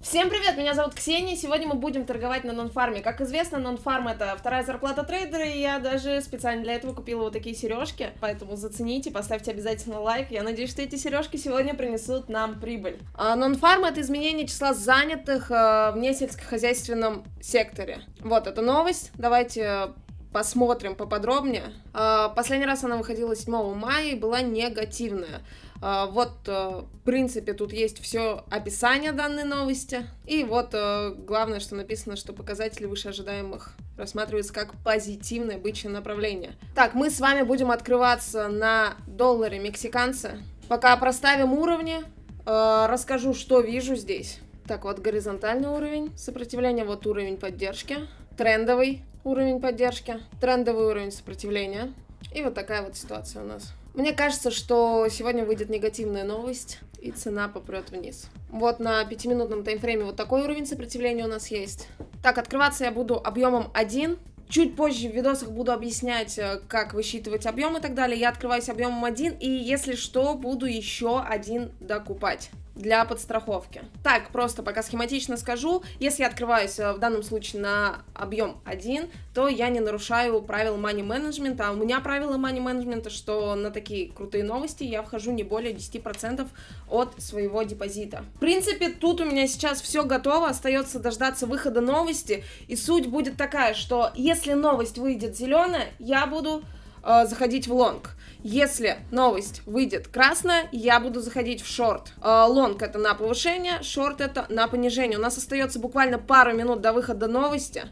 Всем привет, меня зовут Ксения, сегодня мы будем торговать на нонфарме. Как известно, нонфарм это вторая зарплата трейдера, и я даже специально для этого купила вот такие сережки, поэтому зацените, поставьте обязательно лайк. Я надеюсь, что эти сережки сегодня принесут нам прибыль. А, нонфарм это изменение числа занятых а, в несельскохозяйственном секторе. Вот эта новость, давайте посмотрим поподробнее. А, последний раз она выходила 7 мая и была негативная. А, вот, э, в принципе, тут есть все описание данной новости. И вот э, главное, что написано, что показатели выше ожидаемых рассматриваются как позитивное бычье направление. Так, мы с вами будем открываться на долларе мексиканца. Пока проставим уровни, э, расскажу, что вижу здесь. Так, вот горизонтальный уровень сопротивления, вот уровень поддержки, трендовый уровень поддержки, трендовый уровень сопротивления. И вот такая вот ситуация у нас. Мне кажется, что сегодня выйдет негативная новость, и цена попрет вниз. Вот на пятиминутном таймфрейме вот такой уровень сопротивления у нас есть. Так, открываться я буду объемом 1. Чуть позже в видосах буду объяснять, э, как высчитывать объем и так далее. Я открываюсь объемом 1, и если что, буду еще один докупать для подстраховки. Так, просто пока схематично скажу, если я открываюсь э, в данном случае на объем 1, то я не нарушаю правил money management, а у меня правила money management, что на такие крутые новости я вхожу не более 10% от своего депозита. В принципе, тут у меня сейчас все готово, остается дождаться выхода новости, и суть будет такая, что если новость выйдет зеленая, я буду э, заходить в лонг. Если новость выйдет красная, я буду заходить в шорт. Э, лонг это на повышение, шорт это на понижение. У нас остается буквально пару минут до выхода новости.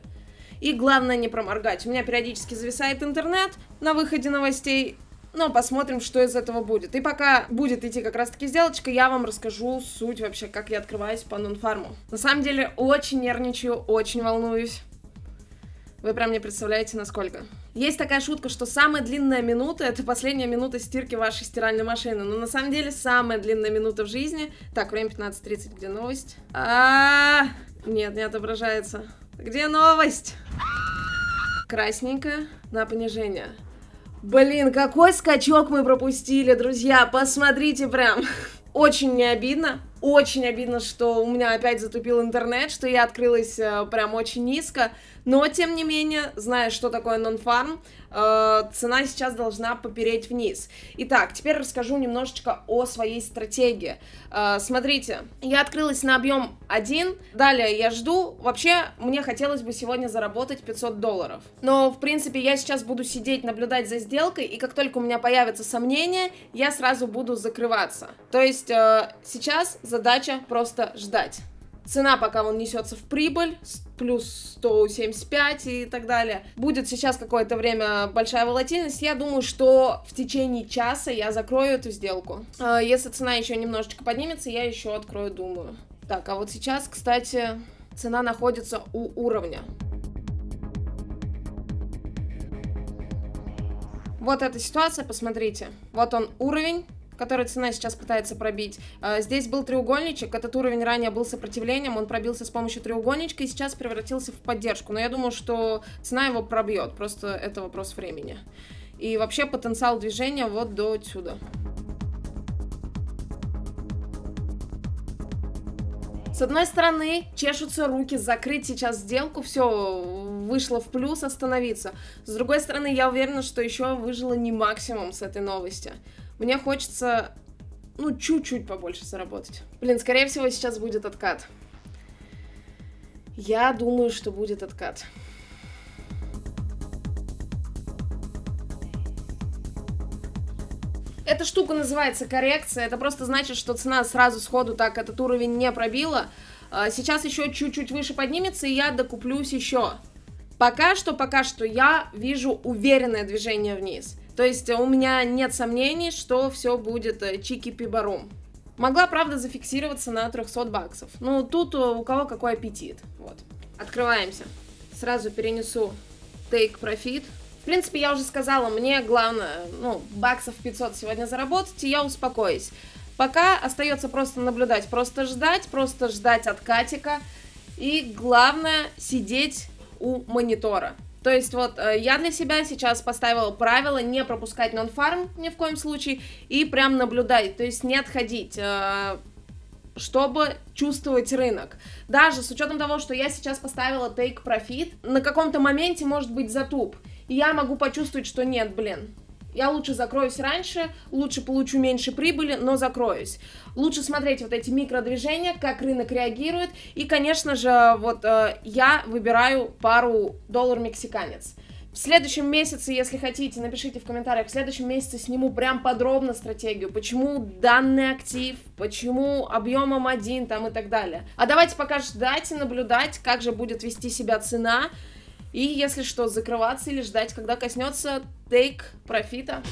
И главное не проморгать. У меня периодически зависает интернет на выходе новостей. Но посмотрим, что из этого будет. И пока будет идти как раз-таки сделочка, я вам расскажу суть вообще, как я открываюсь по нонфарму. На самом деле, очень нервничаю, очень волнуюсь. Вы прям не представляете, насколько. Есть такая шутка, что самая длинная минута это последняя минута стирки вашей стиральной машины. Но на самом деле самая длинная минута в жизни. Так, время 15.30, где новость? А, Нет, не отображается. Где новость? Красненькая на понижение. Блин, какой скачок мы пропустили, друзья. Посмотрите прям. Очень не обидно. Очень обидно, что у меня опять затупил интернет, что я открылась э, прям очень низко. Но, тем не менее, зная, что такое нон-фарм, э, цена сейчас должна попереть вниз. Итак, теперь расскажу немножечко о своей стратегии. Э, смотрите, я открылась на объем 1, далее я жду. Вообще, мне хотелось бы сегодня заработать 500 долларов. Но, в принципе, я сейчас буду сидеть, наблюдать за сделкой, и как только у меня появятся сомнения, я сразу буду закрываться. То есть, э, сейчас задача просто ждать. Цена пока он несется в прибыль, плюс 175 и так далее. Будет сейчас какое-то время большая волатильность. Я думаю, что в течение часа я закрою эту сделку. А, если цена еще немножечко поднимется, я еще открою, думаю. Так, а вот сейчас, кстати, цена находится у уровня. Вот эта ситуация, посмотрите. Вот он уровень, который цена сейчас пытается пробить. А, здесь был треугольничек, этот уровень ранее был сопротивлением, он пробился с помощью треугольничка и сейчас превратился в поддержку. Но я думаю, что цена его пробьет, просто это вопрос времени. И вообще потенциал движения вот до отсюда. С одной стороны, чешутся руки закрыть сейчас сделку, все, вышло в плюс, остановиться. С другой стороны, я уверена, что еще выжило не максимум с этой новости. Мне хочется, ну, чуть-чуть побольше заработать. Блин, скорее всего, сейчас будет откат. Я думаю, что будет откат. Эта штука называется коррекция. Это просто значит, что цена сразу сходу так этот уровень не пробила. А, сейчас еще чуть-чуть выше поднимется, и я докуплюсь еще. Пока что, пока что я вижу уверенное движение вниз. То есть у меня нет сомнений, что все будет э, чики-пибарум. Могла, правда, зафиксироваться на 300 баксов. Ну, тут э, у кого какой аппетит. Вот. Открываемся. Сразу перенесу take profit. В принципе, я уже сказала, мне главное, ну, баксов 500 сегодня заработать, и я успокоюсь. Пока остается просто наблюдать, просто ждать, просто ждать откатика. И главное, сидеть у монитора. То есть вот э, я для себя сейчас поставила правило не пропускать нон-фарм ни в коем случае и прям наблюдать, то есть не отходить. Э, чтобы чувствовать рынок. Даже с учетом того, что я сейчас поставила take profit, на каком-то моменте может быть затуп. И я могу почувствовать, что нет, блин, я лучше закроюсь раньше, лучше получу меньше прибыли, но закроюсь. Лучше смотреть вот эти микродвижения, как рынок реагирует. И, конечно же, вот э, я выбираю пару доллар-мексиканец. В следующем месяце, если хотите, напишите в комментариях, в следующем месяце сниму прям подробно стратегию, почему данный актив, почему объемом один там и так далее. А давайте пока ждать и наблюдать, как же будет вести себя цена, и если что, закрываться или ждать, когда коснется тейк профита.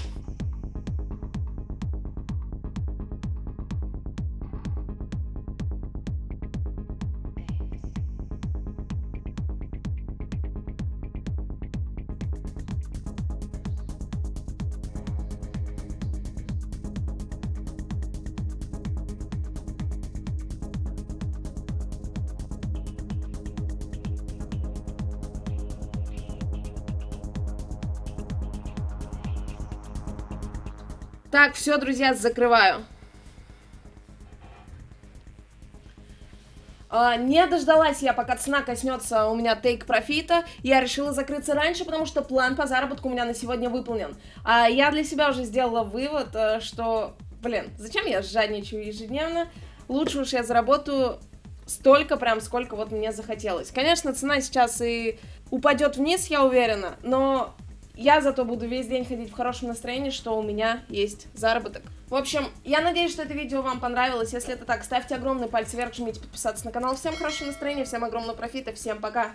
Так, все, друзья, закрываю. А, не дождалась я, пока цена коснется у меня тейк профита. Я решила закрыться раньше, потому что план по заработку у меня на сегодня выполнен. А я для себя уже сделала вывод, э, что, блин, зачем я жадничаю ежедневно? Лучше уж я заработаю столько прям, сколько вот мне захотелось. Конечно, цена сейчас и упадет вниз, я уверена, но я зато буду весь день ходить в хорошем настроении, что у меня есть заработок. В общем, я надеюсь, что это видео вам понравилось. Если это так, ставьте огромный палец вверх, жмите подписаться на канал. Всем хорошего настроения, всем огромного профита, всем пока!